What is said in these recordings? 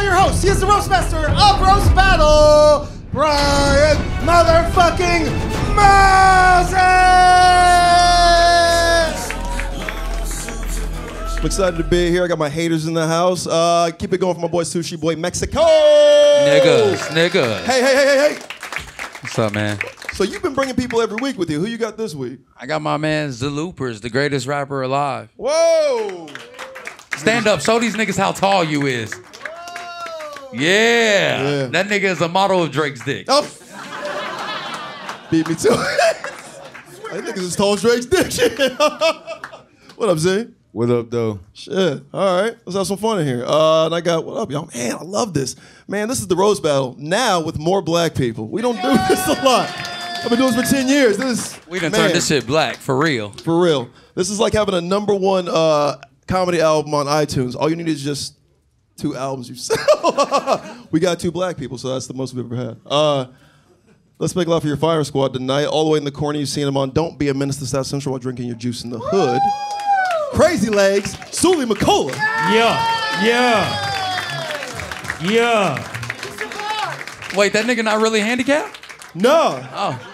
now your host. He is the roast master of Roast Battle, Brian motherfucking Moses. I'm excited to be here. I got my haters in the house. Uh, keep it going for my boy Sushi Boy Mexico. Niggas, niggas. Hey, hey, hey, hey, hey. What's up, man? So you've been bringing people every week with you. Who you got this week? I got my man Loopers, the greatest rapper alive. Whoa. Stand up, show these niggas how tall you is. Yeah. Yeah. That nigga is a model of Drake's dick. Oh. Beat me too. I think it's as tall Drake's dick. What up, Z? What up, though? Shit. All right. Let's have some fun in here. Uh, and I got, what up, y'all? Man, I love this. Man, this is the Roast Battle now with more black people. We don't do this a lot. I've been doing this for 10 years. This is, We done man, turned this shit black, for real. For real. This is like having a number one uh, comedy album on iTunes. All you need is just two albums you sell. we got two black people, so that's the most we've ever had. Uh, let's make love for your fire squad tonight. All the way in the corner, you've seen them on Don't Be a Menace to South Central while drinking your juice in the hood. Crazy Legs, Suli McCullough. Yeah, yeah, yeah. Wait, that nigga not really handicapped? No. Oh.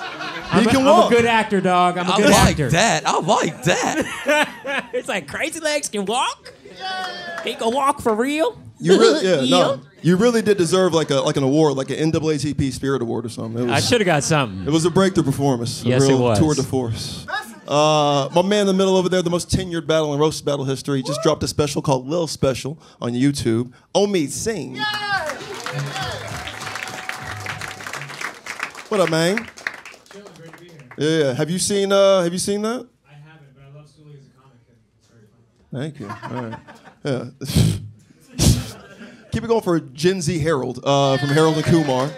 I'm, He a, can I'm walk. a good actor, dog. I'm a I good actor. I like actor. that. I like that. it's like crazy legs can walk. He can walk for real. You really, yeah, no. You really did deserve like a like an award, like an NAACP Spirit Award or something. It I should have got something. It was a breakthrough performance. A Yes, it was. Tour de force. Uh, my man in the middle over there, the most tenured battle in roast battle history, just dropped a special called Lil Special on YouTube. Omid Singh. What up, man? Yeah, have you seen uh have you seen that? I haven't, but I love Suli as a comic. It's very funny. Thank you. All right. Yeah. Keep it going for Gen Z Harold uh, from Harold and Kumar.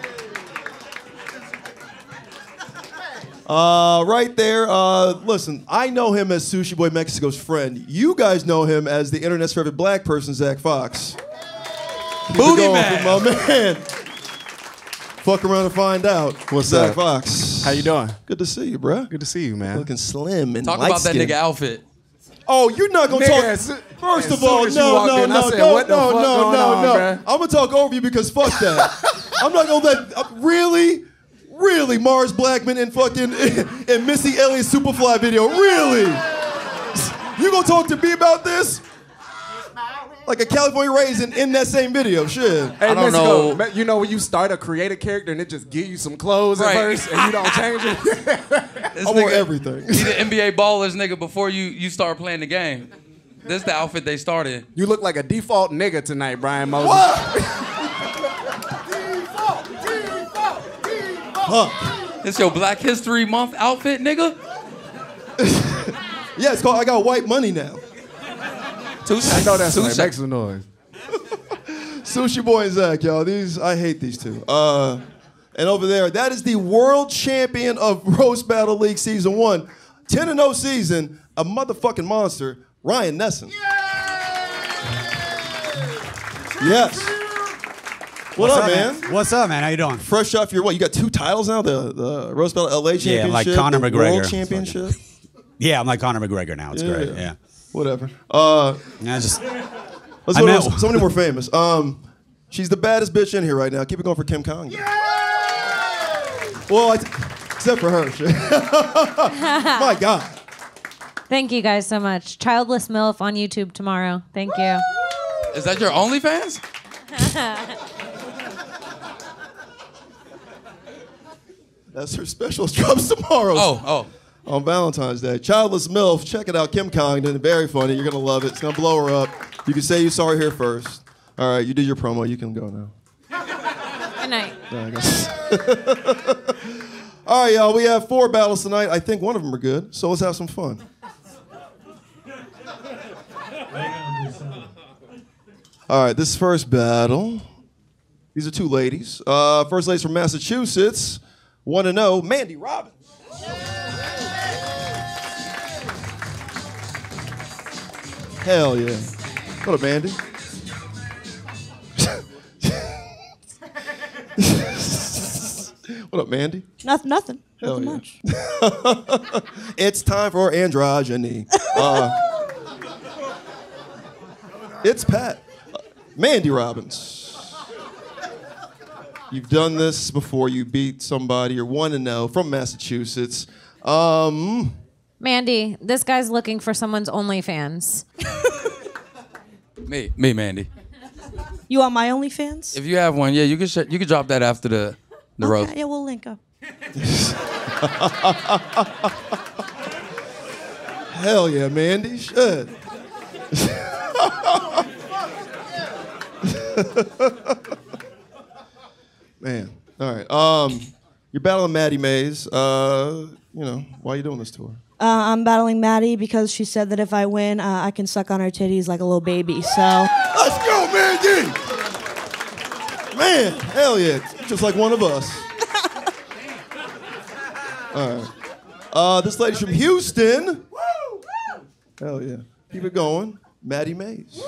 Uh, right there. Uh, listen, I know him as Sushi Boy Mexico's friend. You guys know him as the internet's favorite black person, Zack Fox. Keep Booty man. my man. Fuck around and find out. What's Zack up? Fox? How you doing? Good to see you, bro. Good to see you, man. Looking slim and Talk about that light-skinned. nigga outfit. Oh, you're not gonna Nigga, talk. First of all, no, no, in, no, said, no, "What the no, no, no, no. I'm gonna talk over you because fuck that. I'm not gonna let uh, really, really Mars Blackman and fucking and Missy Elliott Superfly video. Really? You gonna talk to me about this? Like a California raisin in that same video? Shit. Hey, I don't Mexico, know. me- You know when you start a creative character and it just give you some clothes Right. at first and you don't change it? I want nigga- everything. He the NBA ballers nigga before you you start playing the game. This the outfit they started. you look like a default nigga tonight, Brian Moses. Huh. This your Black History Month outfit, nigga? Yeah, it's called I Got White Money Now. I know that's like Touche. make some noise. Sushi Boy and Zack, y'all. These I hate these two. Uh, and over there, that is the world champion of Roast Battle League Season One, 10 and 0 season, a motherfucking monster, Ryan Nesen. Yes. What up, man? What's up, man? How you doing? Fresh off your what? You got two titles now. The the Roast Battle LA Championship. Yeah, like Conor McGregor. World Championship. Yeah, I'm like Conor McGregor now. It's great. Yeah. Whatever. Uh, Yeah, I just let's I go met- to somebody more famous. Um, she's the baddest bitch in here right now. Keep it going for Kim Kong. Well, I t- except for her. My God. Thank you guys so much. Childless MILF on YouTube tomorrow. Thank you. Is that your OnlyFans? That's her special. Drops tomorrow. Oh, oh. On Valentine's Day. Childless MILF. Check it out. Kim Congdon. Very funny. You're going to love it. It's going to blow her up. You can say you saw her here first. All right, you did your promo. You can go now. Good night. Yeah. All right, y'all. We have four battles tonight. I think one of them are good. So let's have some fun. All right, this first battle. These are two ladies. Uh, first lady's from Massachusetts. One to know, Mandy Robbins. Hell yeah. What up, Mandy? what up, Mandy? Nothing. Nothing. Hell Nothing yeah. much. it's time for androgyny. Uh, it's Pat. Mandy Robbins. You've done this before. You beat somebody. You're one and zero from Massachusetts. Um, Mandy, this guy's looking for someone's OnlyFans. Me, me, Mandy. You want my OnlyFans? If you have one, yeah, you can sh- you can drop that after the the Okay, roast. yeah, we'll link up. hell yeah, Mandy. Shit. Man. All right. Um, you're battling Maddie Mays. Uh, you know, why are you doing this to her? Uh, I'm battling Maddie because she said that if I win, uh, I can suck on her titties like a little baby. So Let's go, Mandy! Man, hell yeah. Just like one of us. All right. Uh, this lady's from Houston. Hell yeah. Keep it going. Maddie Mays.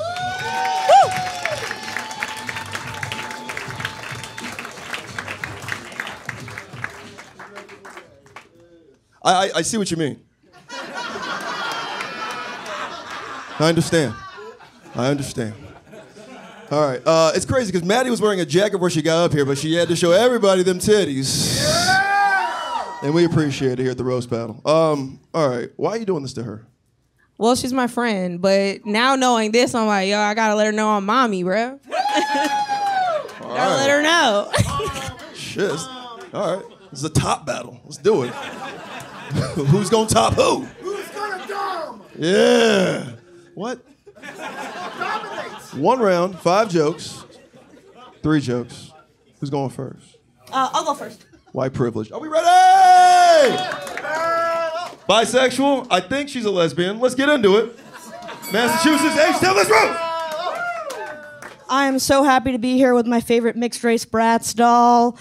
I, I, I see what you mean. I understand. I understand. All right. Uh, it's crazy because Maddie was wearing a jacket where she got up here, but she had to show everybody them titties. And we appreciate it here at the roast battle. Um, all right. Why are you doing this to her? Well, she's my friend, but now knowing this, I'm like, yo, I gotta let her know I'm mommy, bro. gotta let her know. Shit. All right. This is a top battle. Let's do it. Who's gonna top who? Who's gonna dom? Yeah. What? One round, five jokes, three jokes. Who's going first? uh, I'll go first. White privilege. Are we ready? Bisexual? I think she's a lesbian. Let's get into it. Massachusetts, H Town, let's roll! I am so happy to be here with my favorite mixed race brats doll.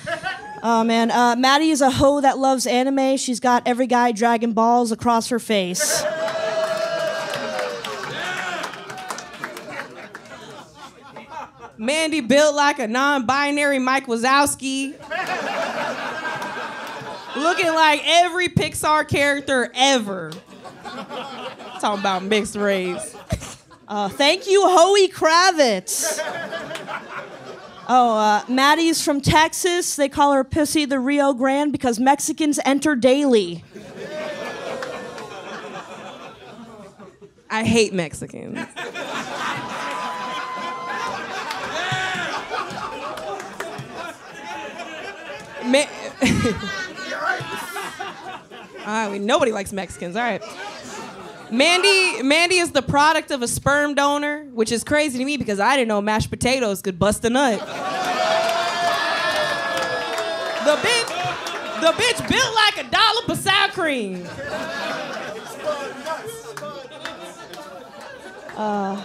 Oh man, uh, Maddie is a hoe that loves anime. She's got every guy dragging balls across her face. Mandy built like a non-binary Mike Wazowski. Looking like every Pixar character ever. Talking about mixed race. Uh, thank you, Hoey Kravitz. Oh, uh, Maddie's from Texas. They call her Pussy the Rio Grande because Mexicans enter daily. I hate Mexicans. Ma- we- nobody likes Mexicans. All right. Mandy, Mandy is the product of a sperm donor, which is crazy to me because I didn't know mashed potatoes could bust a nut. The bitch, the bitch built like a dollar of sour cream. Uh,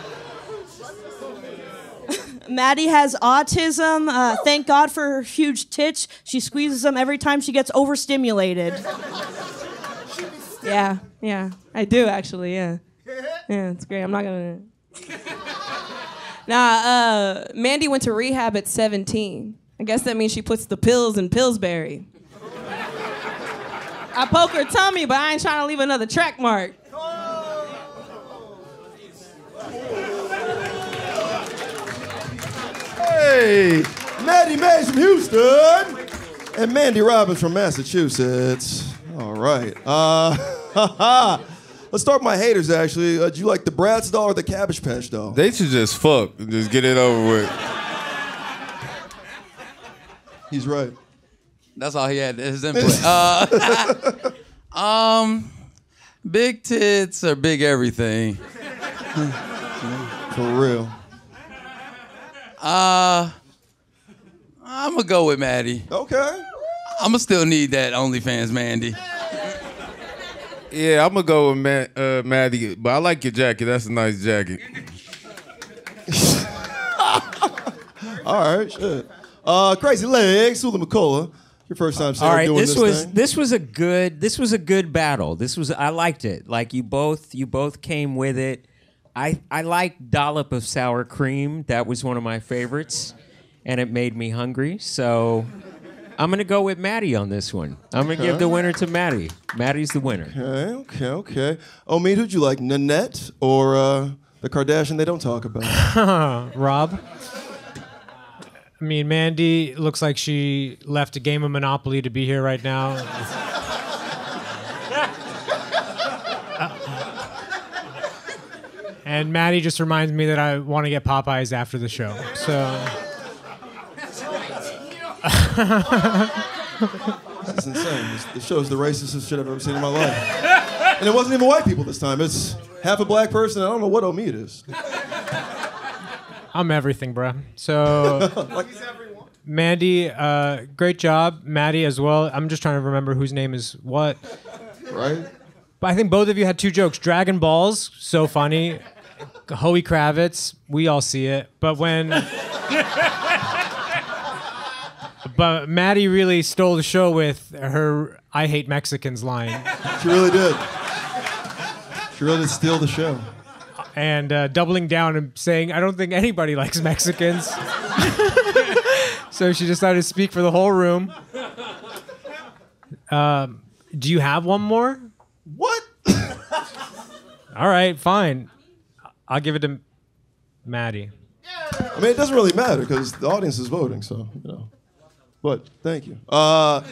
Maddie has autism. Uh, thank God for her huge tits. She squeezes them every time she gets overstimulated. Yeah, yeah, I do actually. Yeah, yeah, it's great. I'm not gonna. nah, uh, Mandy went to rehab at 17. I guess that means she puts the pills in Pillsbury. I poke her tummy, but I ain't trying to leave another track mark. Hey, Maddie Mays from Houston and Mandy Robbins from Massachusetts. All right. Uh, let's start with my haters, actually. Uh, do you like the Bratz doll or the Cabbage Patch doll? They should just fuck and just get it over with. He's right. That's all he had. His input. uh, um, big tits or big everything. For real. Uh, I'm gonna go with Maddie. Okay. I'm gonna still need that OnlyFans, Mandy. Yeah, I'm gonna go with Matt, uh, Maddie, but I like your jacket. That's a nice jacket. All right. Shit. Uh, Crazy Legs, Suli McCullough. Your first time Sarah, All right, doing this, this, was thing. this was a good this was a good battle. This was I liked it. Like you both you both came with it. I I like dollop of sour cream. That was one of my favorites, and it made me hungry. So I'm gonna go with Maddie on this one. I'm gonna give the winner to Maddie. Maddie's the winner. Okay, okay, okay. Omid, who'd you like, Nanette or uh, the Kardashian they don't talk about? Rob? I mean, Mandy looks like she left a game of Monopoly to be here right now. And Maddie just reminds me that I want to get Popeyes after the show. So. This is insane. This, this is the racistest shit I've ever seen in my life. And it wasn't even white people this time. It's half a black person. I don't know what Omi it is. I'm everything, bruh. So, like, Mandy, uh, great job. Maddie as well. I'm just trying to remember whose name is what. Right? But I think both of you had two jokes. Dragon Balls, so funny. Hoey Kravitz, we all see it. But when. but Maddie really stole the show with her I hate Mexicans line. She really did. She really did steal the show. and uh, doubling down and saying, I don't think anybody likes Mexicans. so she decided to speak for the whole room. Um, do you have one more? What? All right, fine. I'll give it to Maddie. I mean, it doesn't really matter because the audience is voting, so, you know. But thank you. Uh,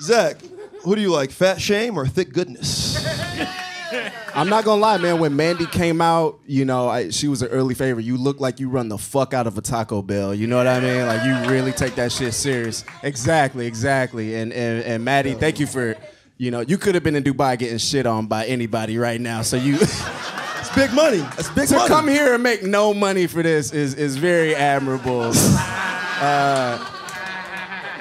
Zack, who do you like, fat shame or thick goodness? I'm not gonna lie, man. When Mandy came out, you know, I, she was an early favorite. You look like you run the fuck out of a Taco Bell. You know what I mean? Like you really take that shit serious. Exactly, exactly. And and, and Maddie, thank you for, you know, you could have been in Dubai getting shit on by anybody right now. So you It's big money. That's big to money. come here and make no money for this is is very admirable. Uh,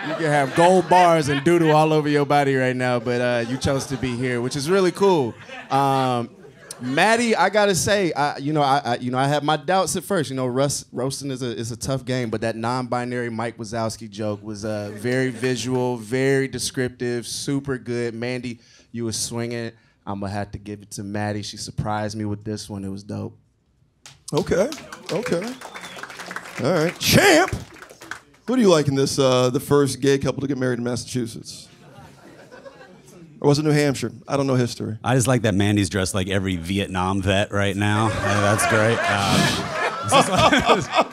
you can have gold bars and doodle all over your body right now, but uh, you chose to be here, which is really cool. Um, Maddie, I gotta say, I, you know, I, I, you know, I had my doubts at first. You know, Russ, roasting is a is a tough game, but that non-binary Mike Wazowski joke was uh, very visual, very descriptive, super good. Mandy, you were swinging. I'm gonna have to give it to Maddie. She surprised me with this one. It was dope. Okay. Okay. All right. Champ. Who do you like in this? Uh, the first gay couple to get married in Massachusetts, or was it New Hampshire? I don't know history. I just like that Mandy's dressed like every Vietnam vet right now. That's great. Um, this is like-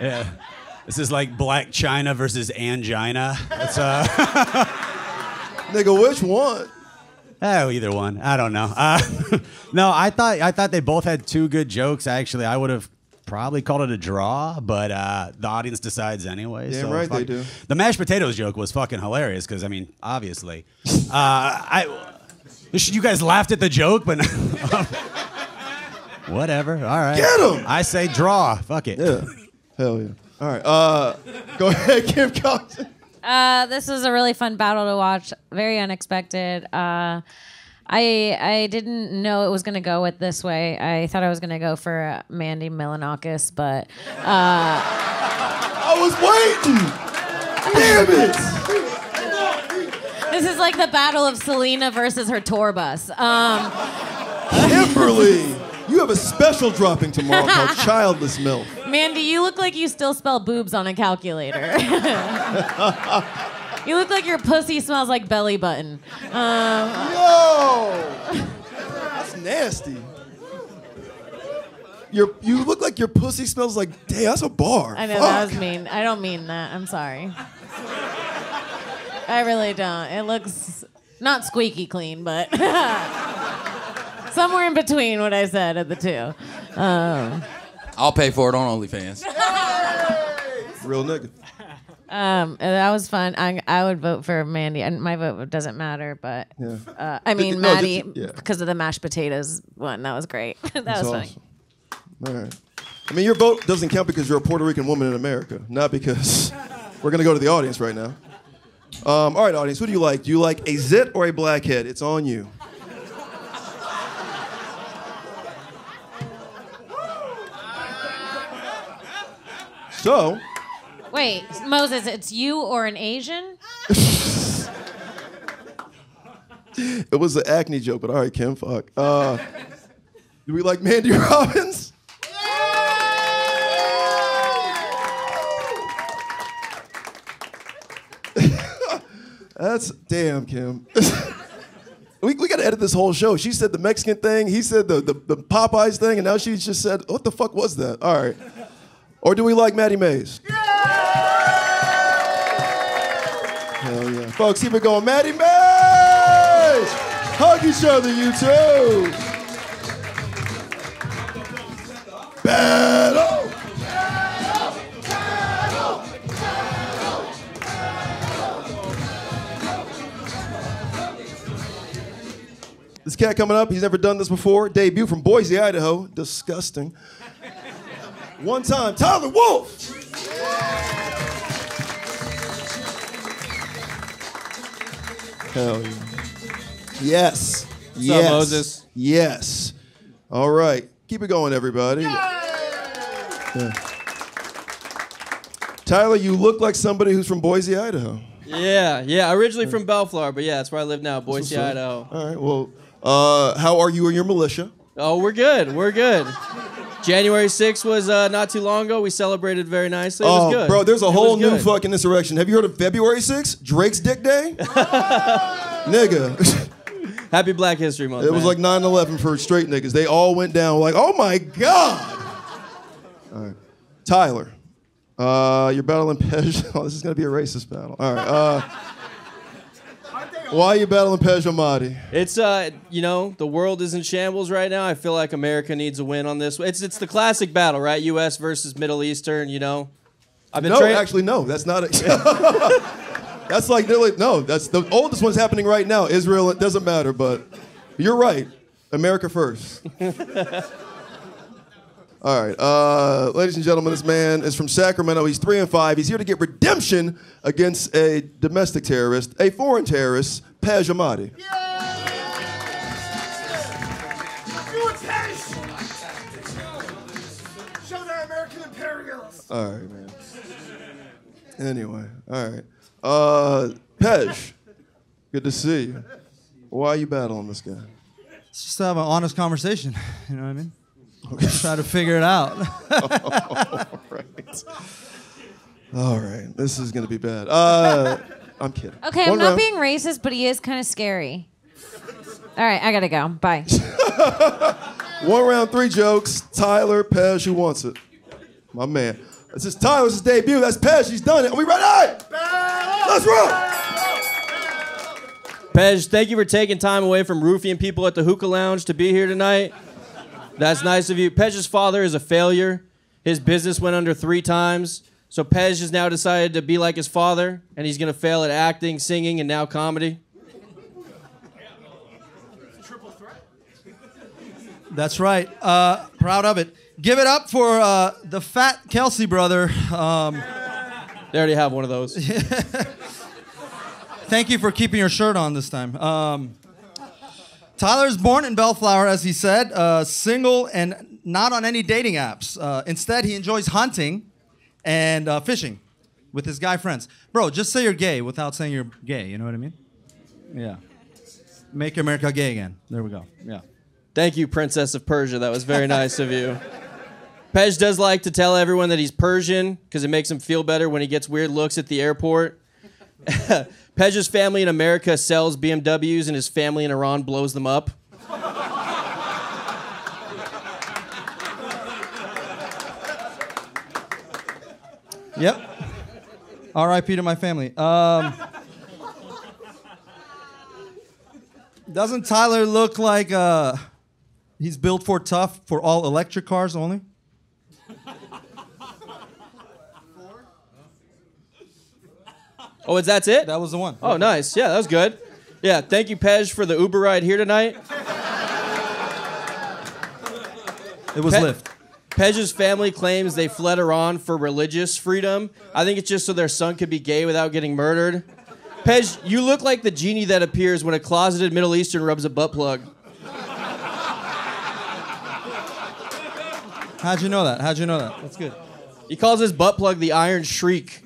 yeah. This is like Blac Chyna versus angina. It's uh, Nigga, which one? oh, either one. I don't know. Uh, no, I thought I thought they both had two good jokes. Actually, I would have probably called it a draw, but uh, the audience decides anyway. Damn so right they do. The mashed potatoes joke was fucking hilarious because I mean, obviously, uh, I you guys laughed at the joke, but whatever. All right, Get 'em! I say draw. Fuck it. Yeah. Hell yeah. All right. Uh, go ahead, Kim Congdon. Uh, this was a really fun battle to watch. Very unexpected. Uh, I I didn't know it was gonna go with this way. I thought I was gonna go for Mandy Milanakis, but uh, I was waiting. Damn it. this is like the battle of Selena versus her tour bus. Um, Kimberly, you have a special dropping tomorrow called Childless MILF. Mandy, you look like you still spell boobs on a calculator. you look like your pussy smells like belly button. Um, Yo! That's nasty. Your, you look like your pussy smells like, damn, that's a bar. I know that was mean. I don't mean that. I'm sorry. I really don't. It looks not squeaky clean, but somewhere in between what I said of the two. Um, I'll pay for it on OnlyFans. Real nigga. um, and that was fun. I, I would vote for Mandy, and my vote doesn't matter, but Yeah. uh, I mean No, Maddie yeah. because of the mashed potatoes one. That was great. that That's was funny. awesome. All right. I mean, your vote doesn't count because you're a Puerto Rican woman in America, not because we're going to go to the audience right now. Um, all right, audience, who do you like? Do you like a zit or a blackhead? It's on you. So, Wait, Moses, it's you or an Asian? it was an acne joke, but all right, Kim, fuck. Uh, do we like Mandy Robbins? That's damn, Kim. we, we gotta edit this whole show. She said the Mexican thing, he said the, the, the Popeyes thing, and now she just said, what the fuck was that? All right. Or do we like Maddie Mays? Hell yeah. Folks, keep it going. Maddie Mays! Hug each other, you two. Battle! This cat coming up, he's never done this before. Debut from Boise, Idaho. Disgusting. One time, Tyler Wolf. Hell yeah. Yes. up, yes. Moses? Yes. All right. Keep it going, everybody. Yeah. Tyler, you look like somebody who's from Boise, Idaho. Yeah, yeah. Originally from Bellflower, but yeah, that's where I live now, Boise, what's up. Idaho. All right. Well, uh, how are you and your militia? Oh, we're good. We're good. January 6th was uh, not too long ago. We celebrated very nicely. It was Oh, good. bro, there's a It whole was new good. fucking insurrection. Have you heard of February 6th? Drake's Dick Day? Nigga. Happy Black History Month. It was man. like 9 11 for straight niggas. They all went down like, oh my God. All right. Tyler, uh, you're battling Pej. Oh, this is going to be a racist battle. All right. Uh, why are you battling Pej Amati? It's uh, you know, the world is in shambles right now. I feel like America needs a win on this. It's it's the classic battle, right? U.S. versus Middle Eastern. You know, I've been No, actually, no. That's not it. that's like, they're like, no, that's the oldest one's happening right now. Israel, it doesn't matter, but you're right. America first. All right, uh, ladies and gentlemen, this man is from Sacramento. He's three and five. He's here to get redemption against a domestic terrorist, a foreign terrorist, Pej Amadi. Show the American imperialists. All right, man. Anyway, all right. Uh, Pej, good to see you. Why are you battling this guy? It's Just to have an honest conversation. You know what I mean? Just try to figure it out. All right. All right. This is going to be bad. Uh, I'm kidding. Okay, I'm not round. being racist, but he is kind of scary. All right, I gotta go. Bye. One round, three jokes. Tyler Pej, who wants it? My man. This is Tyler's debut. That's Pej. He's done it. Are we ready? Let's roll. Pej, thank you for taking time away from roofing people at the hookah lounge to be here tonight. That's nice of you. Pej's father is a failure. His business went under three times. So Pej has now decided to be like his father, and he's going to fail at acting, singing, and now comedy. Triple threat. That's right. Uh, proud of it. Give it up for uh, the fat Kelsey brother. Um, they already have one of those. Thank you for keeping your shirt on this time. Um, Tyler's born in Bellflower, as he said, uh, single and not on any dating apps. Uh, instead, he enjoys hunting and uh, fishing with his guy friends. Bro, just say you're gay without saying you're gay. You know what I mean? Yeah. Make America gay again. There we go. Yeah. Thank you, Princess of Persia. That was very nice of you. Pej does like to tell everyone that he's Persian because it makes him feel better when he gets weird looks at the airport. Pej's family in America sells BMWs and his family in Iran blows them up. Yep. R.I.P. to my family. Um, doesn't Tyler look like uh, he's built for tough for all electric cars only? Oh, is that's it? That was the one. Oh, nice. Yeah, that was good. Yeah, thank you, Pej, for the Uber ride here tonight. It was Pe- Lyft. Pej's family claims they fled Iran for religious freedom. I think it's just so their son could be gay without getting murdered. Pej, you look like the genie that appears when a closeted Middle Eastern rubs a butt plug. How'd you know that? How'd you know that? That's good. He calls his butt plug the Iron Shriek.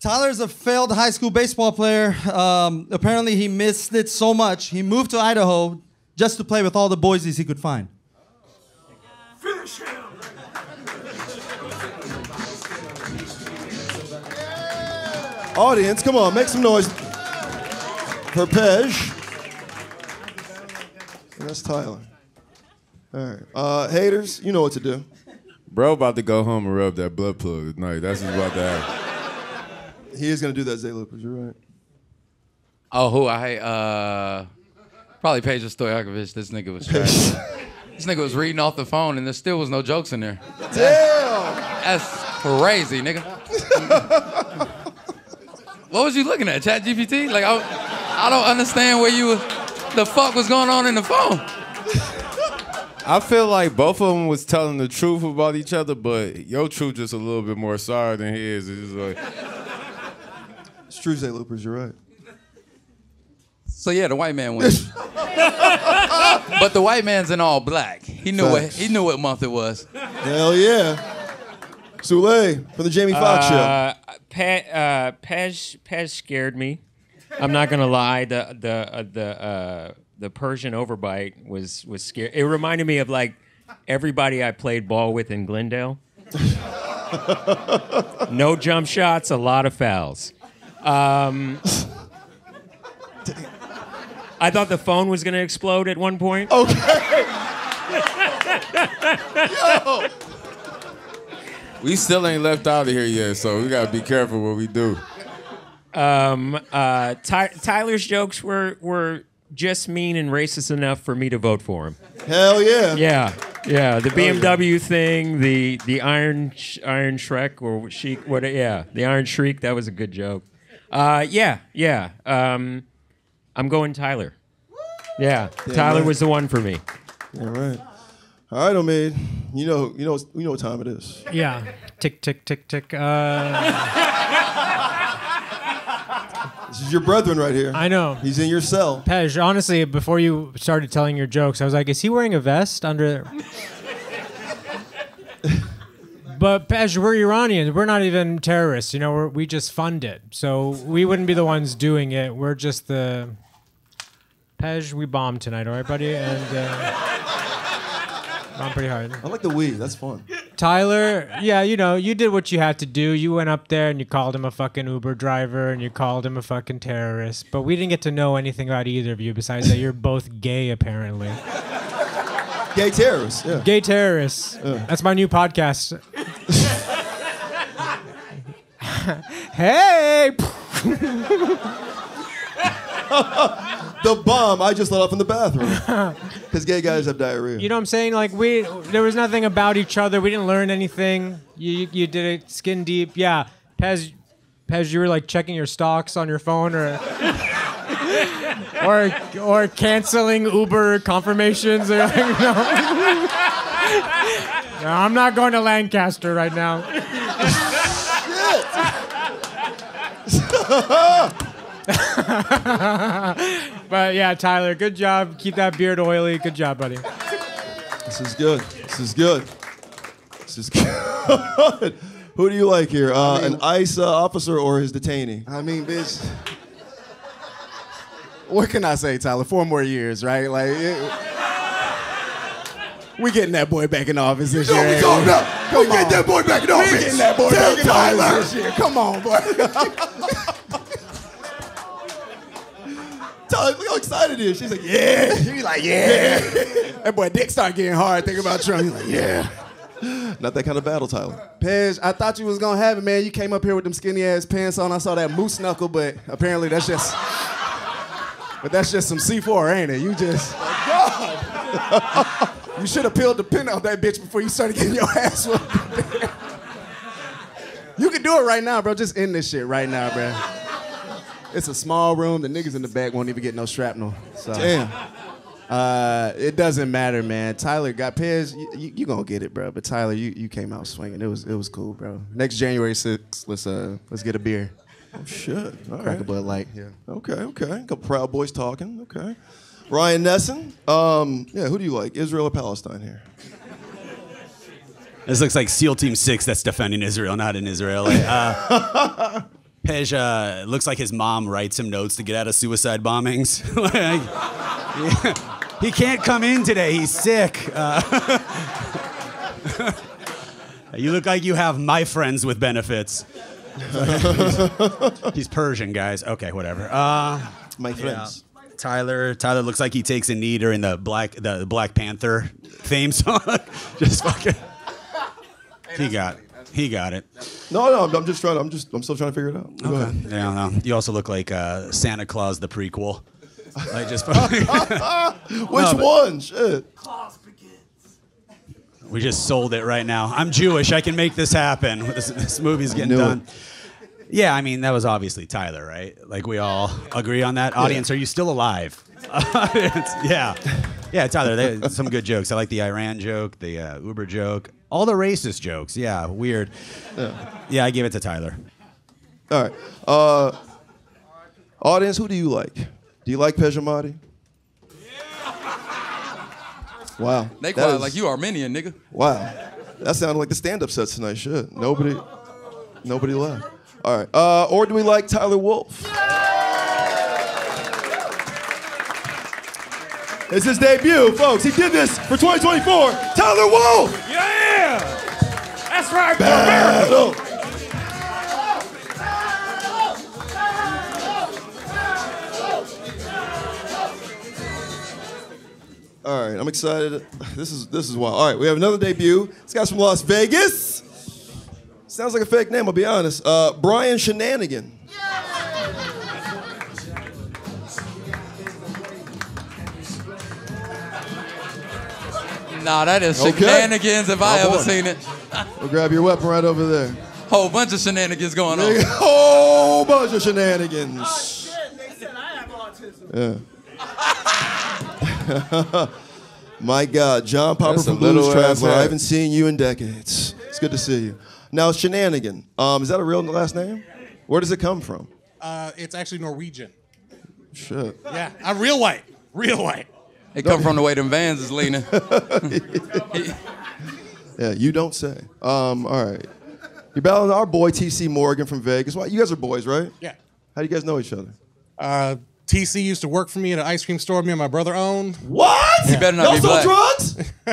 Tyler's a failed high school baseball player. Um, apparently, he missed it so much, he moved to Idaho just to play with all the Boise's he could find. Finish him. Audience, come on, make some noise for Pej. And that's Tyler. All right. Uh, haters, you know what to do. Bro, about to go home and rub that blood plug tonight. That's what's about to happen. He is gonna do that, Zelooperz. You're right. Oh, who I uh probably Pedro Stojakovic. This nigga was trash. this nigga was reading off the phone and there still was no jokes in there. Damn. That's crazy, nigga. what was you looking at? Chat GPT? Like I, I don't understand where you the fuck was going on in the phone. I feel like both of them was telling the truth about each other, but your truth just a little bit more sour than his. It's just like It's true, Zelooperz. You're right. So yeah, the white man wins. but the white man's in all black. He knew what he knew what month it was. Hell yeah. Suli from the Jamie Foxx show. Uh, Pe- uh, Pej, Pej scared me. I'm not gonna lie. The the uh, the uh, the Persian overbite was was scary. It reminded me of like everybody I played ball with in Glendale. no jump shots, a lot of fouls. Um, I thought the phone was gonna explode at one point. Yo. we still ain't left out of here yet, so we gotta be careful what we do. Um, uh, Ty- Tyler's jokes were were just mean and racist enough for me to vote for him. Hell yeah. Yeah, yeah. The Hell yeah. BMW thing, the the Iron Sh- Iron Shrek or Sheik, what? Yeah, the Iron Shriek. That was a good joke. Uh, yeah, yeah. Um, I'm going Tyler. Yeah, Damn Tyler right. was the one for me. All right. All right, Omid. You know, you know, you know what time it is. Yeah. Tick, tick, tick, tick. Uh, This is your brethren right here. I know. He's in your cell. Pej, honestly, before you started telling your jokes, I was like, is he wearing a vest under. but Pej, we're Iranians. We're not even terrorists. You know, we're, we just fund it. So we wouldn't be the ones doing it. We're just the. Pej, we bombed tonight, all right, buddy? And. Uh, bombed pretty hard. I like the we. That's fun. Tyler, yeah, you know, you did what you had to do. You went up there and you called him a fucking Uber driver and you called him a fucking terrorist. But we didn't get to know anything about either of you besides that you're both gay, apparently. Gay terrorists. Yeah. Gay terrorists. That's my new podcast. Hey! the bomb I just let off in the bathroom. Because gay guys have diarrhea. You know what I'm saying? Like we, there was nothing about each other. We didn't learn anything. You, you, you did it skin deep. Yeah, Pez, Pez, you were like checking your stocks on your phone, or, or, or canceling Uber confirmations, or you know. No, I'm not going to Lancaster right now. but yeah, Tyler, good job. Keep that beard oily. Good job, buddy. This is good. This is good. This is good. Who do you like here? Uh, an ICE uh, officer or his detainee? I mean, bitch. What can I say, Tyler? Four more years, right? Like, it, we getting that boy back in the office this year. we ain't going we? up. Come We get on. that boy back in We office. getting that boy Tell back in Tyler. office this year. Come on, boy. Tyler, look how excited he is. She's like, yeah. He's like, yeah. that boy dick start getting hard. thinking about Trump. He's like, yeah. Not that kind of battle, Tyler. Pej, I thought you was gonna have it, man. You came up here with them skinny ass pants on. I saw that moose knuckle, but apparently that's just. But that's just some C4, ain't it? You just. you should have peeled the pin off that bitch before you started getting your ass whooped. you can do it right now, bro. Just end this shit right now, bro. It's a small room. The niggas in the back won't even get no shrapnel. So. Damn. Uh, it doesn't matter, man. Tyler got Pez. You, you, you gonna get it, bro. But Tyler, you, you came out swinging. It was it was cool, bro. Next January 6th, let's uh let's get a beer. Oh shit. All Crack right. a Bud Light. Yeah. Okay, okay. couple proud boys talking. Okay. Ryan Nesen. Um, yeah, who do you like? Israel or Palestine here? This looks like SEAL Team Six that's defending Israel, not an Israeli. Uh, Pej uh, looks like his mom writes him notes to get out of suicide bombings. Like, yeah. He can't come in today. He's sick. Uh, you look like you have my friends with benefits. he's, he's Persian, guys. Okay, whatever. Uh, My friends. Tyler. Tyler looks like he takes a knee during the Black the Black Panther theme song. just fucking. He got. He got it. No, no, I'm, I'm just trying. I'm just. I'm still trying to figure it out. Go ahead. Yeah, no. You also look like uh, Santa Claus the prequel. Like just. Which No, one? Shit. We just sold it right now. I'm Jewish. I can make this happen. This, this movie's getting Knew done. Yeah, I mean that was obviously Tyler, right? Like we all agree on that. Audience, are you still alive? Audience, yeah, yeah, Tyler. They, some good jokes. I like the Iran joke, the uh, Uber joke, all the racist jokes. Yeah, weird. Yeah, I give it to Tyler. All right. Uh, audience, who do you like? Do you like Pejamati? Wow. They That quiet is- like you Armenian, nigga. Wow. That sounded like the stand-up sets tonight. Shit. Nobody. Nobody left. All right. Uh, or do we like Tyler Wolf? It's his debut, folks. He did this for 2024. Tyler Wolf. Yeah! That's right, Battle. All right, I'm excited. This is this is wild. All right, we have another debut. This guy's from Las Vegas. Sounds like a fake name. I'll be honest. Uh, Brian Shenanigan. Nah, that is Okay. shenanigans if I Oh, ever boy. seen it. We'll grab your weapon right over there. Whole bunch of shenanigans going on. Whole bunch of shenanigans. Yeah. My God, John Popper That's a from Blues little Traveler. I haven't seen you in decades. It's good to see you. Now, Shenanigan. Um, is that a real last name? Where does it come from? Uh, it's actually Norwegian. Shit. Yeah, I'm real white. Real white. It come from the way them vans is leaning. Yeah, you don't say. Um, all right. You're battling our boy TC Morgan from Vegas. Why? You guys are boys, right? Yeah. How do you guys know each other? Uh, TC used to work for me at an ice cream store me and my brother owned. What? He better not Y'all be sell black.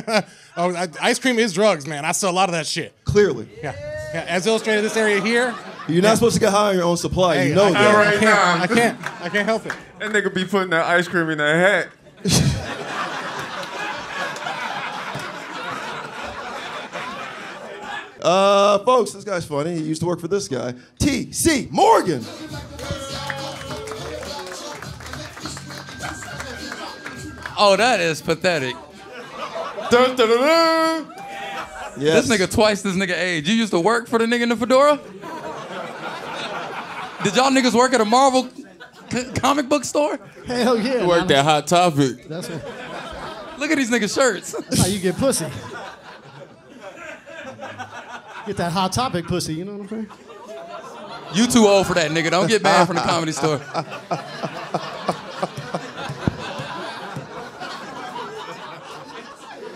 drugs? oh, I- ice cream is drugs, man. I sell a lot of that shit. Clearly. Yeah. Yeah. As illustrated, in this area here. You're not supposed to get high on your own supply. Hey, you know I, that. I, can't, I can't. I can't help it. That nigga be putting that ice cream in that hat. Uh, folks, this guy's funny. He used to work for this guy, T.C. Morgan. Oh, that is pathetic. Dun, dun, dun, dun. Yes. This nigga twice this nigga age. You used to work for the nigga in the fedora? Did y'all niggas work at a Marvel c- comic book store? Hell yeah. Worked at Hot Topic. That's, what, Look at these niggas' shirts. that's how you get pussy. Get that hot topic pussy, you know what I'm saying? You too old for that nigga. Don't get banned from the comedy store.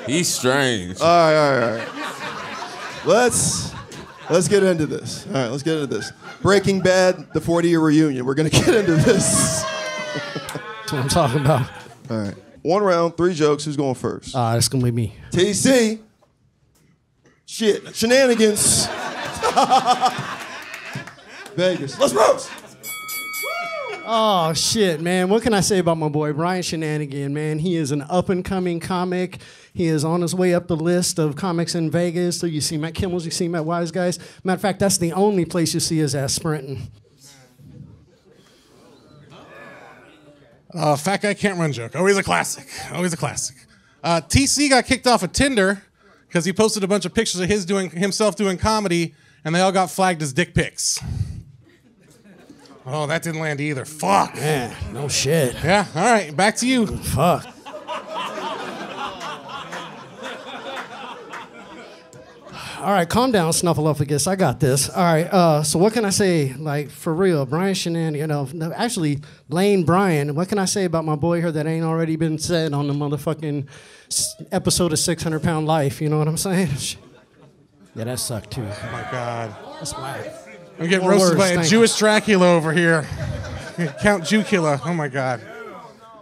He's strange. All right, all right, all right. Let's let's get into this. All right, let's get into this. Breaking Bad, the 40 year reunion. We're gonna get into this. That's what I'm talking about. All right. One round, three jokes. Who's going first? Ah, that's gonna be me. TC. Shit. Shenanigans. Vegas. Let's roast. Oh shit, man! What can I say about my boy Brian Shenanigan? Man, he is an up and coming comic. He is on his way up the list of comics in Vegas. So you see Matt Kimmel's, you see Matt Wise guys. Matter of fact, that's the only place you see his ass sprinting. Uh, fat guy can't run joke. Always a classic. Always a classic. Uh, TC got kicked off of Tinder because he posted a bunch of pictures of his doing himself doing comedy, and they all got flagged as dick pics. Oh, that didn't land either. Fuck. Man, no shit. Yeah. All right. Back to you. Fuck. All right, calm down, Snuffleupagus. I got this. All right, uh, so what can I say? Like, for real, Brian Shannon, you know, no, actually, Lane Bryan, what can I say about my boy here that ain't already been said on the motherfucking episode of 600 Pound Life? You know what I'm saying? Yeah, that sucked too. Oh my God. That's whack. I'm getting More roasted words, by a thank Jewish Dracula over here. Count Jewkilla. Oh my God.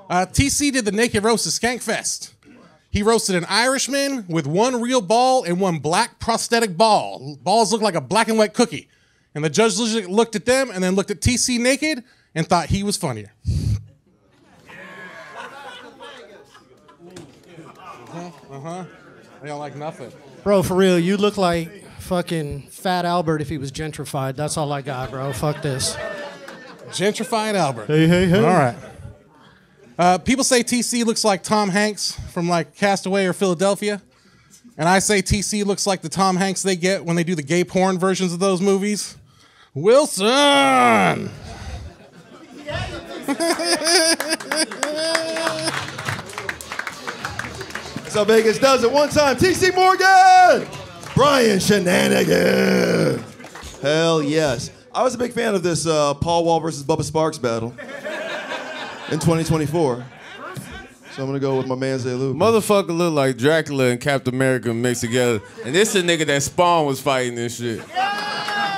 Uh, TC did the naked roast of Skankfest. He roasted an Irishman with one real ball and one black prosthetic ball. Balls looked like a black and white cookie. And the judge looked at them and then looked at TC naked and thought he was funnier. Uh huh. They don't like nothing. Bro, for real, you look like fucking Fat Albert if he was gentrified. That's all I got, bro. Fuck this. Gentrified Albert. Hey, hey, hey. All right. Uh, people say TC looks like Tom Hanks from like Castaway or Philadelphia. And I say TC looks like the Tom Hanks they get when they do the gay porn versions of those movies. Wilson! So Vegas does it one time. TC Morgan! Brian Shenanigan! Hell yes. I was a big fan of this uh, Paul Wall versus Bubba Sparks battle in 2024. So I'm gonna go with my man Zay Lou. Motherfucker look like Dracula and Captain America mixed together. And this a nigga that Spawn was fighting this shit.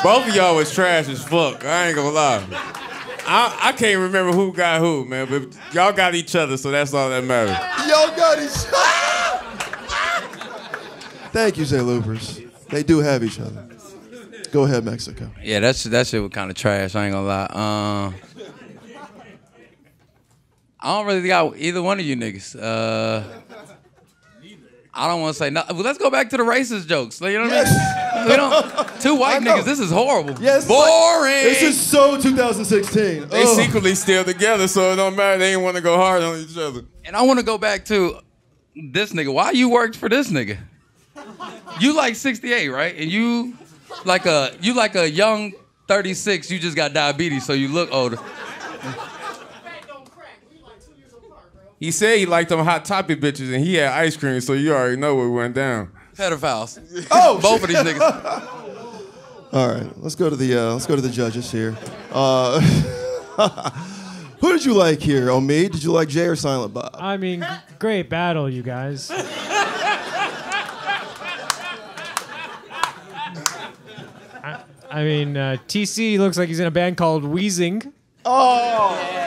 Both of y'all was trash as fuck. I ain't gonna lie. I, I can't remember who got who, man, but y'all got each other, so that's all that matters. Y'all got each other. Thank you, Zelooperz. They do have each other. Go ahead, Mexico. Yeah, that's that shit was kind of trash. I ain't gonna lie. Um, I don't really got either one of you niggas. Uh, I don't want to say no. Well, let's go back to the racist jokes. Like, You know what I mean? We don't. Two white niggas. This is horrible. Yes. boring. This is so 2016. They Ugh. secretly still together, so it don't matter. They ain't want to go hard on each other. And I want to go back to this nigga. Why you worked for this nigga? You like 68, right? And you like a you like a young 36. You just got diabetes, so you look older. He said he liked them hot topic bitches, and he had ice cream, so you already know what went down. Pedophiles. Oh, both of these niggas. All right, let's go to the uh, let's go to the judges here. Uh, who did you like here, Omid? Did you like Jay or Silent Bob? I mean, great battle, you guys. I, I mean, uh, TC looks like he's in a band called Wheezing. Oh,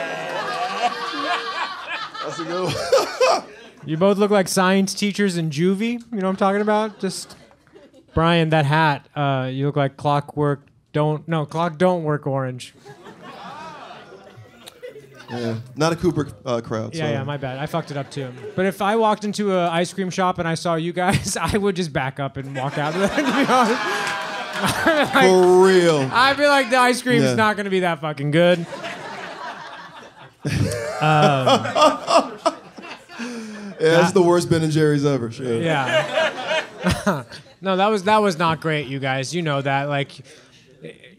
that's a good one. You both look like science teachers in juvie. You know what I'm talking about? Just Brian, that hat. Uh, you look like Clockwork. Don't no clock. Don't work orange. yeah, not a Kubrick uh, crowd. Yeah, sorry. yeah, my bad. I fucked it up too. But if I walked into an ice cream shop and I saw you guys, I would just back up and walk out of there. To be honest, For real. I feel like the ice cream's Yeah. not gonna be that fucking good. um, Yeah, that's the worst Ben and Jerry's ever. Sure. yeah. no, that was that was not great, you guys. You know that, like.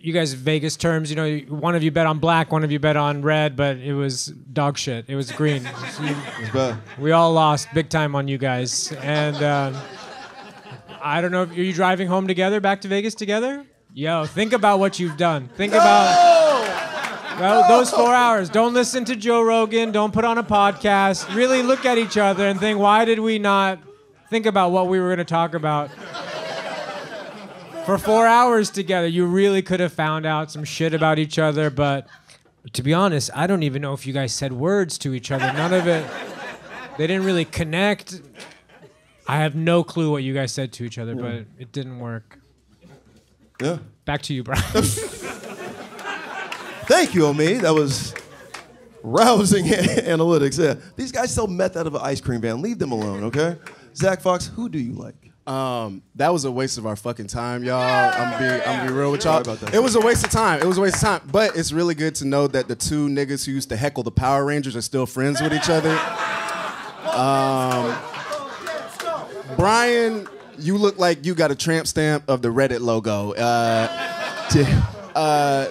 You guys, Vegas terms, you know, one of you bet on black, one of you bet on red, but it was dog shit. It was green. It's bad. We all lost big time on you guys. And um, I don't know if are you driving home together, back to Vegas together? Yo, think about what you've done. Think about well, those four hours. Don't listen to Joe Rogan. Don't put on a podcast. Really look at each other and think, why did we not think about what we were going to talk about? For four hours together, you really could have found out some shit about each other, but to be honest, I don't even know if you guys said words to each other. None of it. They didn't really connect. I have no clue what you guys said to each other, but it didn't work. Yeah. Back to you, Brian. Thank you, Omid. That was rousing analytics. Yeah. These guys sell meth out of an ice cream van. Leave them alone, okay? Zack Fox, who do you like? Um, that was a waste of our fucking time, y'all. I'm be I'm gonna be real with y'all. About that. It was a waste of time. It was a waste of time. But it's really good to know that the two niggas who used to heckle the Power Rangers are still friends with each other. Um, Brian, you look like you got a tramp stamp of the Reddit logo. Uh, uh,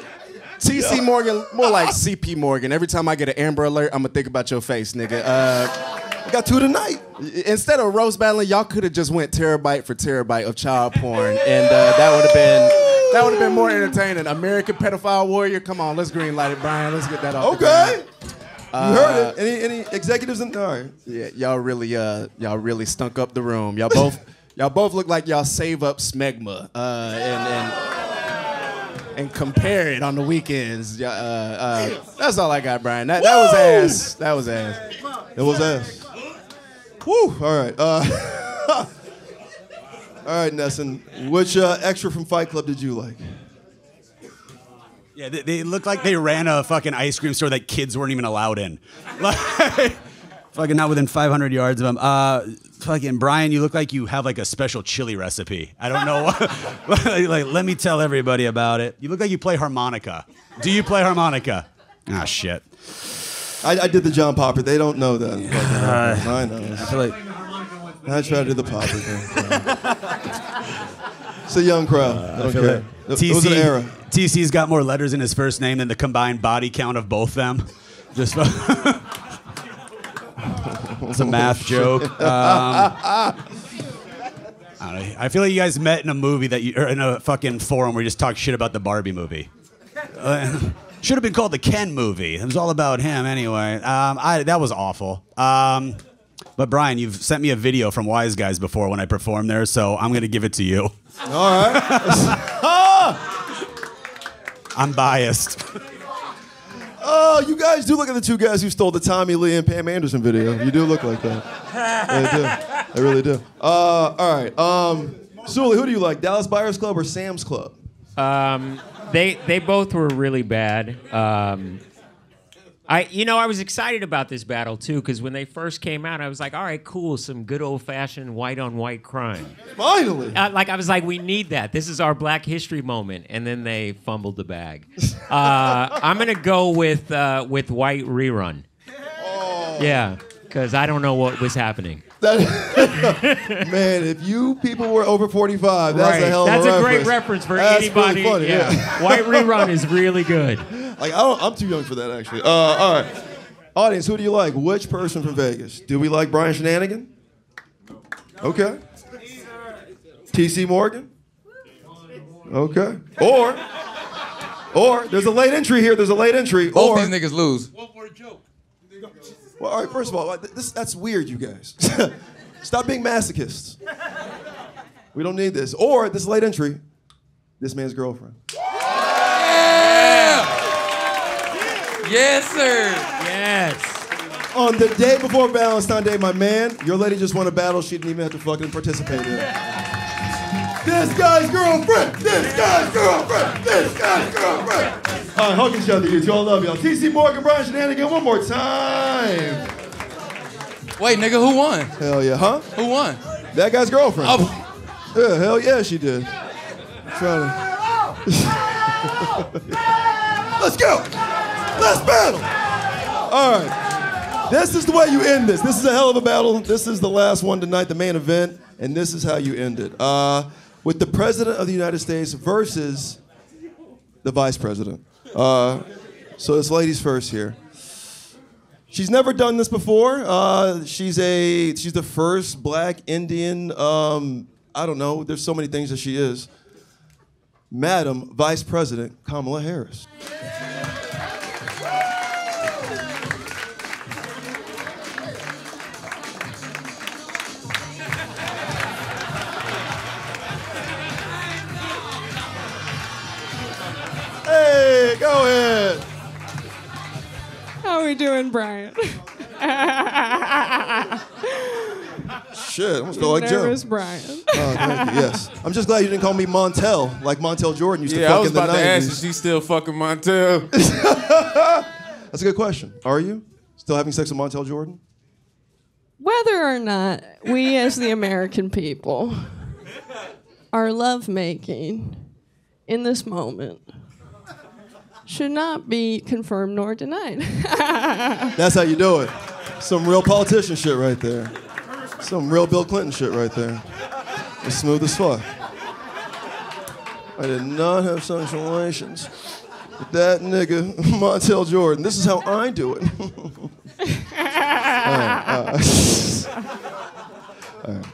TC Morgan, more like CP Morgan. Every time I get an Amber Alert, I'm gonna think about your face, nigga. Uh, got two tonight. Instead of roast battling, y'all could have just went terabyte for terabyte of child porn, and uh, that would have been that would have been more entertaining. American pedophile warrior, come on, let's green light it, Brian. Let's get that off. Okay. ground. You heard it. Any any executives in? Right. Yeah, y'all really uh y'all really stunk up the room. Y'all both y'all both look like y'all save up smegma uh, and and and compare it on the weekends. Uh, uh, that's all I got, Brian. That, that was ass. That was ass. It was ass. Woo. All right. Uh, all right, Nesen. Which uh, extra from Fight Club did you like? Yeah, they, they look like they ran a fucking ice cream store that kids weren't even allowed in. Like, Fucking not within 500 yards of him. Uh, fucking Brian, you look like you have like a special chili recipe. I don't know. what- like, let me tell everybody about it. You look like you play harmonica. Do you play harmonica? Ah, shit. I, I did the John Popper. They don't know that. Uh, I know. I feel like I try to do the Popper thing. it's a young crowd. I don't I care. like It, it was an era. TC's got more letters in his first name than the combined body count of both them. Just it's a math joke. Um, I, don't know. I feel like you guys met in a movie that you or in a fucking forum where you just talk shit about the Barbie movie. Uh, should have been called the Ken movie. It was all about him anyway. Um, I, that was awful. Um, but Brian, you've sent me a video from Wise Guys before when I performed there, so I'm gonna give it to you. All right. I'm biased. Oh, you guys do look like the two guys who stole the Tommy Lee and Pam Anderson video. You do look like that. You do. I really do. Uh, all right. Um, Suli, who do you like, Dallas Buyers Club or Sam's Club? Um, they they both were really bad. Um, I you know I was excited about this battle too because when they first came out I was like, all right, cool, some good old fashioned white on white crime. Finally. Uh, like I was like, we need that. This is our Black History moment, and then they fumbled the bag. Uh, I'm gonna go with uh, with white rerun. Oh. Yeah, because I don't know what was happening. Man, if you people were over 45, that's Right. a hell of That's a a reference. great reference for That's anybody. Really funny, yeah. yeah. White rerun is really good. Like I don't, I'm too young for that actually. Uh, all right, audience, who do you like? Which person from Vegas? Do we like Brian Shenanigan? Okay. T.C. Morgan. Okay. Or, or there's a late entry here. There's a late entry. Both or these niggas lose. One more joke. Well, all right. First of all, this, that's weird, you guys. Stop being masochists. We don't need this. Or this late entry, this man's girlfriend. Yes, sir. Yes. On the day before Valentine's Day, my man, your lady just won a battle she didn't even have to fucking participate in. This guy's girlfriend! This guy's girlfriend! This guy's girlfriend! All right, hug each other, you two. I love y'all. TC Morgan, Brian Shenanigan, one more time. Wait, nigga, who won? Hell yeah, huh? Who won? That guy's girlfriend. Oh. Yeah, hell yeah, she did. Trying to. Let's go! Let's battle! All right. This is the way you end this. This is a hell of a battle. This is the last one tonight, the main event, and this is how you end it. Uh, with the President of the United States versus the Vice President. Uh, so it's ladies first here. She's never done this before. Uh, she's a she's the first black Indian. Um, I don't know. There's so many things that she is. Madam Vice President Kamala Harris. Hey, go ahead. How are we doing, Brian? Shit, I almost feel like Joe. Nervous Brian. Oh, thank you. Yes. I'm just glad you didn't call me Montel like Montel Jordan used to Yeah, fuck I was in the about to ask if she's still fucking Montel. That's a good question. Are you still having sex with Montel Jordan? Whether or not we, as the American people, are lovemaking in this moment should not be confirmed nor denied. That's how you do it. Some real politician shit right there. Some real Bill Clinton shit right there. It's smooth as fuck. I did not have sexual relations with that nigga, Montel Jordan. This is how I do it. Uh, right.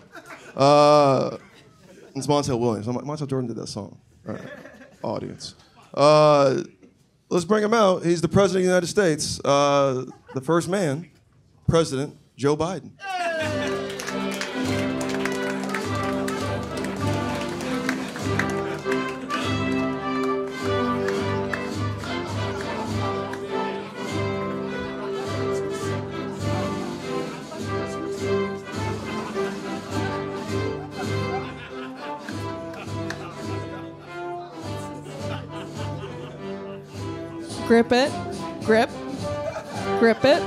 Uh, it's Montel Williams. Montel Jordan did that song. Audience. Uh, let's bring him out. He's the president of the United States, uh, the first man, President Joe Biden. Grip it, grip, grip it,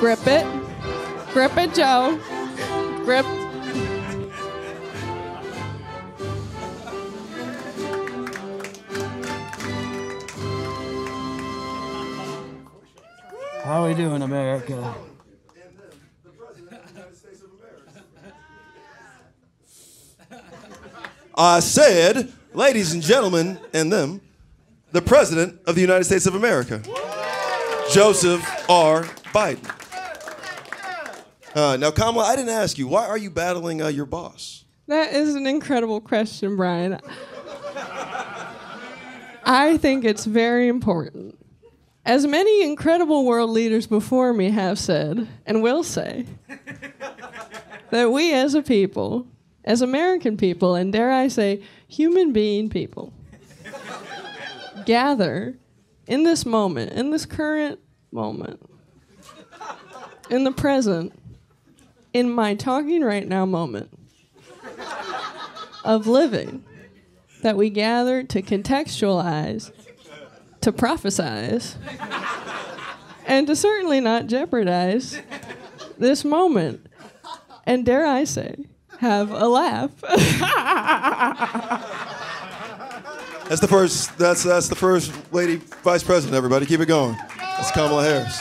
grip it, Grip it, Joe. Grip. How are we doing, America? I said, ladies and gentlemen, and them, the President of the United States of America, Joseph R. Biden. Uh, now, Kamala, I didn't ask you, why are you battling uh, your boss? That is an incredible question, Brian. I think it's very important. As many incredible world leaders before me have said, and will say, that we as a people, as American people, and dare I say, human being people, gather in this moment, in this current moment, in the present, in my talking right now moment of living, that we gather to contextualize, to prophesize, and to certainly not jeopardize this moment. And dare I say, have a laugh. That's the first. That's that's the first lady vice president. Everybody, keep it going. That's Kamala Harris.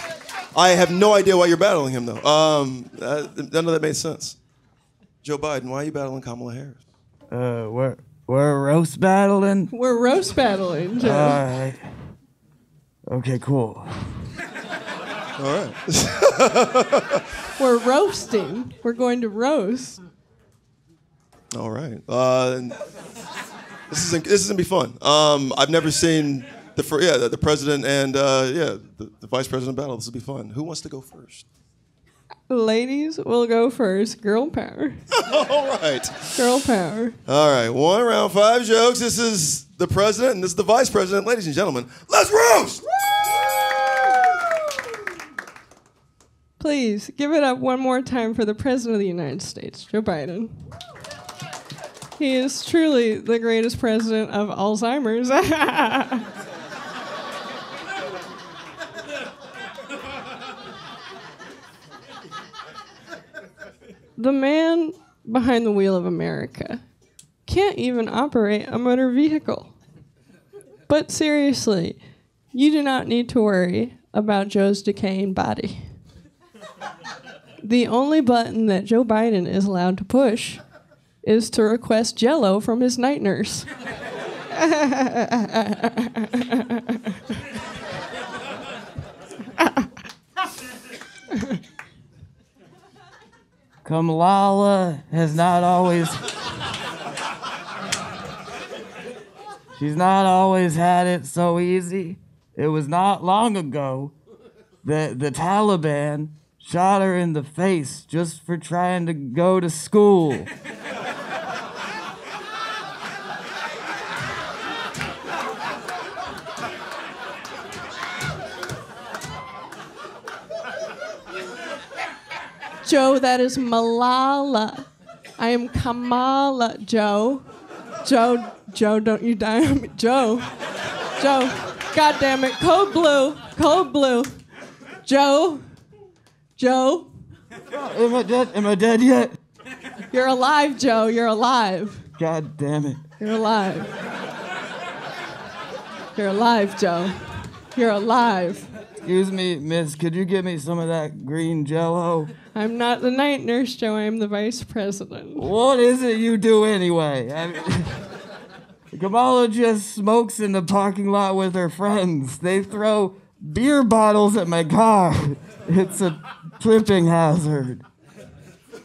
I have no idea why you're battling him though. Um, that, none of that made sense. Joe Biden, why are you battling Kamala Harris? Uh, we're we're roast battling. We're roast battling, Joe. All right. Okay, cool. All right. We're roasting. We're going to roast. All right. Uh, and this is this is gonna be fun. Um, I've never seen the fir- yeah the, the president and uh, yeah the, the vice president battle. This will be fun. Who wants to go first? Ladies will go first. Girl power. All right. Girl power. All right. One round, five jokes. This is the president and this is the vice president. Ladies and gentlemen, let's roast. Please give it up one more time for the President of the United States, Joe Biden. He is truly the greatest president of Alzheimer's. the man behind the wheel of America can't even operate a motor vehicle. But seriously, you do not need to worry about Joe's decaying body. The only button that Joe Biden is allowed to push is to request jello from his night nurse. Kamala has not always. She's not always had it so easy. It was not long ago that the Taliban shot her in the face just for trying to go to school. Joe, that is Malala. I am Kamala, Joe. Joe, Joe, don't you die on me. Joe, Joe, God damn it. Code blue, code blue. Joe, Joe. Am I dead? Am I dead yet? You're alive, Joe. You're alive. God damn it. You're alive. You're alive, Joe. You're alive. Excuse me, miss, could you give me some of that green jello? I'm not the night nurse, Joe. I'm the vice president. What is it you do anyway? I mean, Kamala just smokes in the parking lot with her friends. They throw beer bottles at my car. It's a tripping hazard.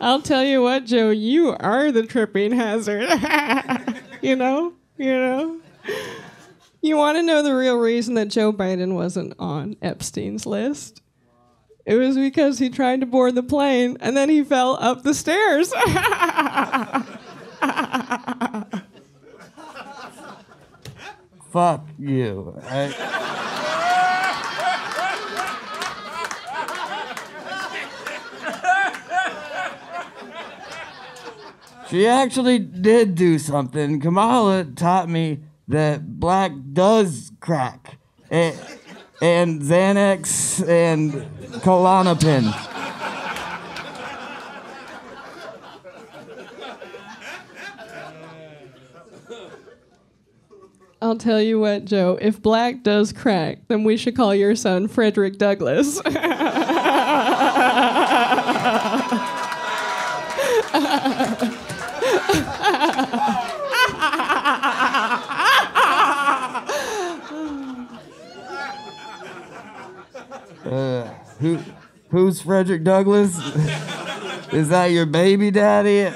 I'll tell you what, Joe, you are the tripping hazard. you know? You know? You want to know the real reason that Joe Biden wasn't on Epstein's list? It was because he tried to board the plane and then he fell up the stairs. Fuck you. I- She actually did do something. Kamala taught me that black does crack, and, and Xanax and Klonopin. I'll tell you what, Joe. If black does crack, then we should call your son Frederick Douglass. who, who's Frederick Douglass? Is that your baby daddy?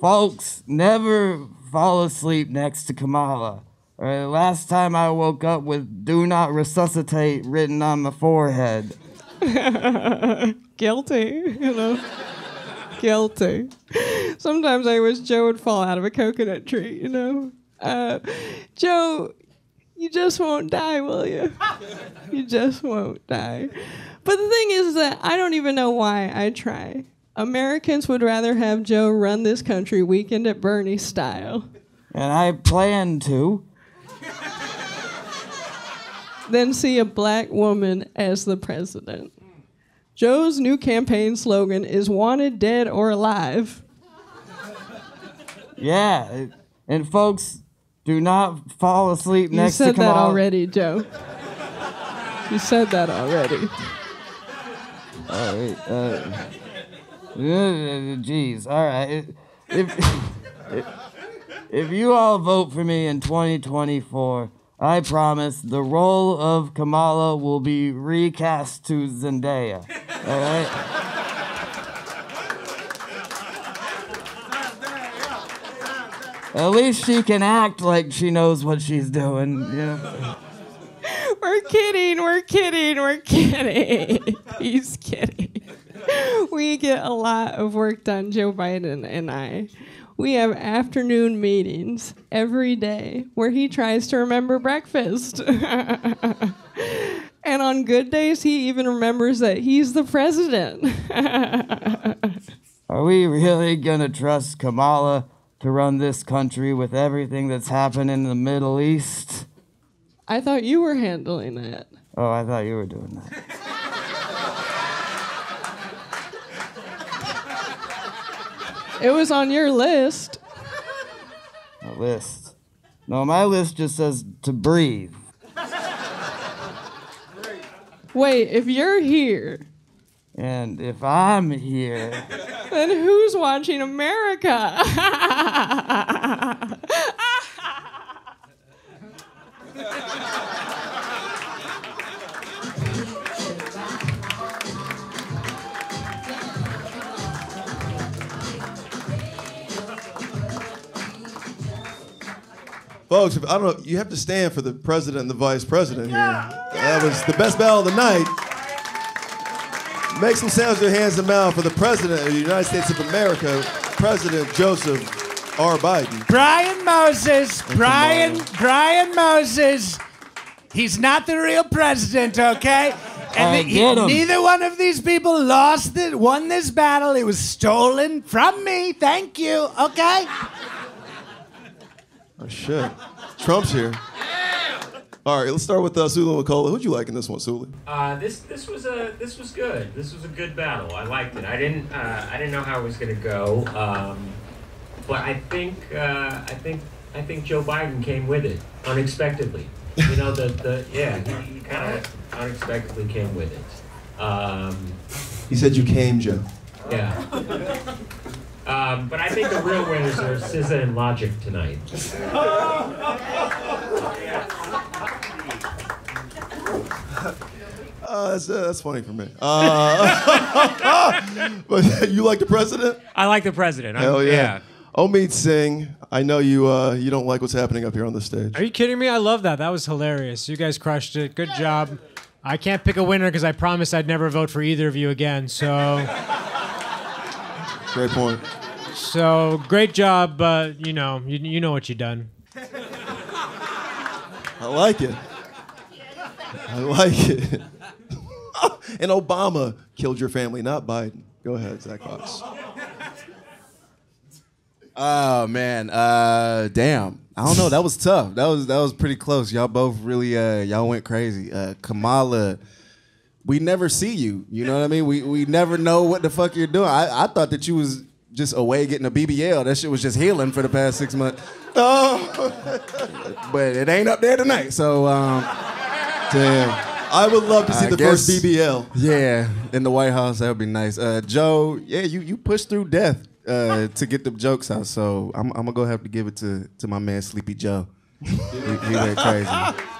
Folks, never fall asleep next to Kamala. Uh, last time I woke up with "Do not resuscitate" written on my forehead. Guilty, you know. Guilty. Sometimes I wish Joe would fall out of a coconut tree, you know. Uh, Joe, you just won't die, will you? You just won't die. But the thing is that I don't even know why I try. Americans would rather have Joe run this country weekend at Bernie style And I plan to. Then see a black woman as the president. Joe's new campaign slogan is wanted dead or alive. Yeah, and folks, do not fall asleep You next to You said that already, Joe. You said that already. All right. Uh, uh, Jeez. All right. If, if if you all vote for me in 2024, I promise the role of Kamala will be recast to Zendaya. All right. At least she can act like she knows what she's doing. Know. We're kidding, we're kidding, we're kidding. He's kidding. We get a lot of work done, Joe Biden and I. We have afternoon meetings every day where he tries to remember breakfast. and on good days, he even remembers that he's the president. Are we really gonna trust Kamala to run this country with everything that's happened in the Middle East? I thought you were handling that. Oh, I thought you were doing that. It was on your list. A list. No, my list just says to breathe. Wait, if you're here, And if I'm here, then who's watching America? Folks, I don't know. You have to stand for the president and the vice president here. That was the best battle of the night. Make some sounds with your hands and mouth for the president of the United States of America, President Joseph R. Biden. Brian Moses, Brian, Brian Moses. He's not the real president, okay? I the- get him. neither one of these people lost it, won this battle. It was stolen from me. Thank you, okay? Oh shit, Trump's here. All right, let's start with uh, Sulu Cola. Who'd you like in this one, Suli? Uh, this this was a this was good. This was a good battle. I liked it. I didn't uh, I didn't know how it was gonna go, um, but I think uh, I think I think Joe Biden came with it unexpectedly. You know the the yeah he, he kind of unexpectedly came with it. Um, He said you came, Joe. yeah. Um, but I think the real winners are SZA and Logic tonight. Uh, that's, uh, that's funny for me. Uh, but you like the president? I like the president. I'm- Hell yeah. Omid Singh, I know you uh, you don't like what's happening up here on the stage. Are you kidding me? I love that. That was hilarious. You guys crushed it. Good job. I can't pick a winner because I promised I'd never vote for either of you again. So, Great point. so great job. But you know, you, you know what you done. I like it. I like it. and Obama killed your family, not Biden. Go ahead, Zack Fox. Oh man, uh, damn. I don't know. That was tough. That was that was pretty close. Y'all both really uh, y'all went crazy. Uh, Kamala we never see you. You know what I mean? We we never know what the fuck you're doing. I, I thought that you was just away getting a BBL. That shit was just healing for the past six months. Oh, but it ain't up there tonight. So um, damn. I would love to see I the first BBL. Yeah, in the White House, that would be nice. Uh, Joe, yeah, you you pushed through death uh, to get the jokes out. So I'm, I'm gonna go have to give it to to my man Sleepy Joe. he, he went crazy.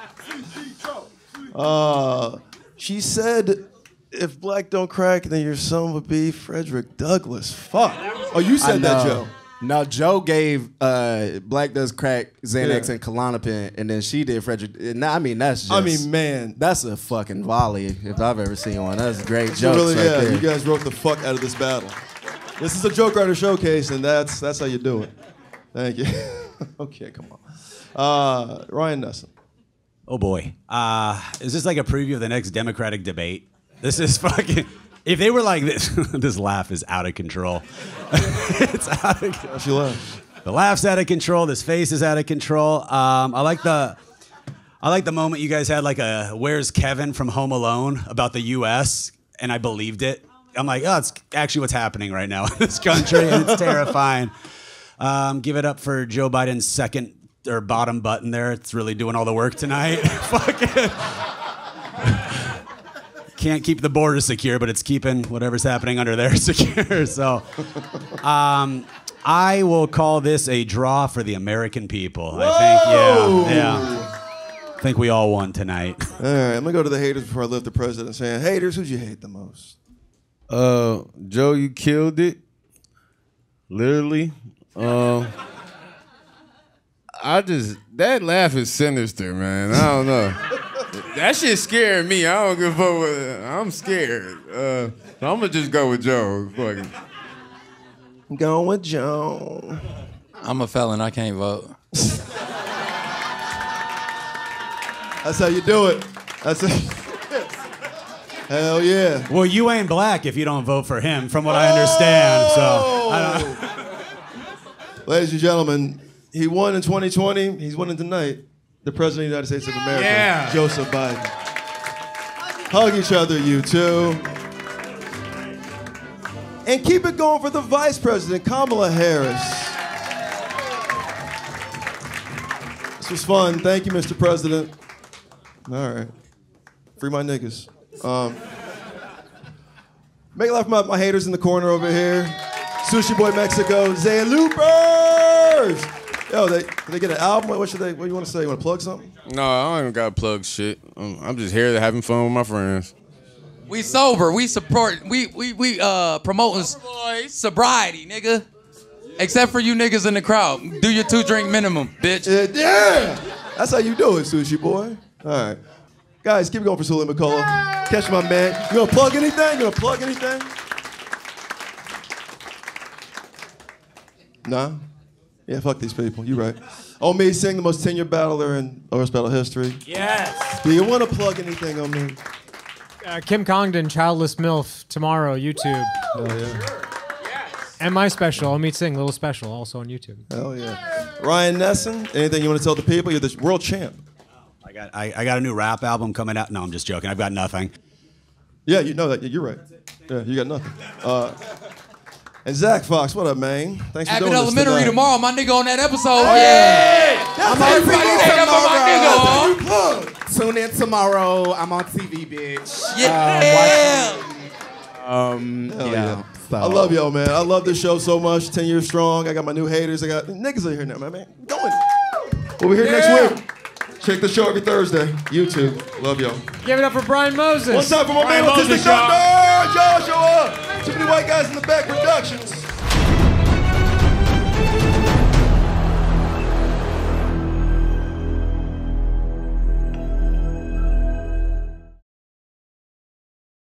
Uh, she said, "If black don't crack, then your son would be Frederick Douglass." Fuck. Oh, you said that. Joe. No, Joe gave uh, Black Does Crack, Xanax, Yeah. and Klonopin, and then she did Frederick. And I mean, that's just. I mean, man. that's a fucking volley if I've ever seen one. That's great So jokes really, right yeah, there. you guys wrote the fuck out of this battle. This is a joke writer showcase, and that's that's how you do it. Thank you. okay, come on. Uh, Ryan Nesen. Oh boy. Uh, is this like a preview of the next Democratic debate? This is fucking. If they were like this, this laugh is out of control. it's out of control. She laughed. The laugh's out of control. This face is out of control. Um, I like the. I like the moment you guys had like a "Where's Kevin" from Home Alone about the U.S. and I believed it. I'm like, oh, it's actually what's happening right now in this country, and it's terrifying. Um, give it up for Joe Biden's second or bottom button there. It's really doing all the work tonight. Fucking. Can't keep the border secure, but it's keeping whatever's happening under there secure. So, um, I will call this a draw for the American people. I think, yeah, yeah. I think we all won tonight. All right, I'm gonna go to the haters before I lift the president. Saying, haters, who'd you hate the most? Uh, Joe, you killed it. Literally. Um, I just that laugh is sinister, man. I don't know. that shit scaring me. I don't give a fuck. With, I'm scared. Uh, so I'm gonna just go with Joe. Fuck it. I'm going with Joe. I'm a felon. I can't vote. That's how you do it. That's it. Hell yeah. Well, you ain't black if you don't vote for him, from what I understand. So, I don't, Ladies and gentlemen, he won in 2020. He's winning tonight. The President of the United States of America, Yeah. Joseph Biden. Hug each other, you two. And keep it going for the Vice President, Kamala Harris. This was fun. Thank you, Mr. President. All right. Free my niggas. Um, make laugh my, my haters in the corner over here. Sushi Boy Mexico, Zelooperz. Yo, they they get an album. What should they? What do you want to say? You want to plug something? No, I don't even got to plug shit. I'm, I'm just here to having fun with my friends. We sober. We support. We we we uh promoting s- sobriety, nigga. Except for you niggas in the crowd. Do your two drink minimum, bitch. Yeah, that's how you do it, Sushi Boy. All right, guys, keep it going for Suli McCullough. Catch my man. You gonna plug anything? You gonna plug anything? Nah. Yeah, fuck these people. You're right. Oh, me sing the most tenured battler in Roast Battle history. Yes. Do you want to plug anything on me? Uh, Kim Congdon, Childless MILF, tomorrow, YouTube. Oh, yeah. Yes. And my special, Omid Singh, little special, also on YouTube. Hell yeah. Ryan Nesen, anything you want to tell the people? You're the world champ. I got I, I got a new rap album coming out. No, I'm just joking. I've got nothing. Yeah, you know that. You're right. Yeah, you got nothing. Uh, and Zack Fox, what up, man? Thanks for Abbott doing this Elementary tonight. tomorrow. My nigga on that episode. Oh, yeah. I'm on everybody TV check out my nigga, huh? Tune in tomorrow. I'm on TV, bitch. Yeah. Um, Hell yeah. So. I love y'all, man. I love this show so much. 10 years strong. I got my new haters. I got niggas are here now, man. man. Going. We'll be here next week. Check the show every Thursday. YouTube. Love y'all. Give it up for Brian Moses. One time for my Brian man, Moses, Autistic y'all. Doctor Joshua. Too many white guys in the back productions.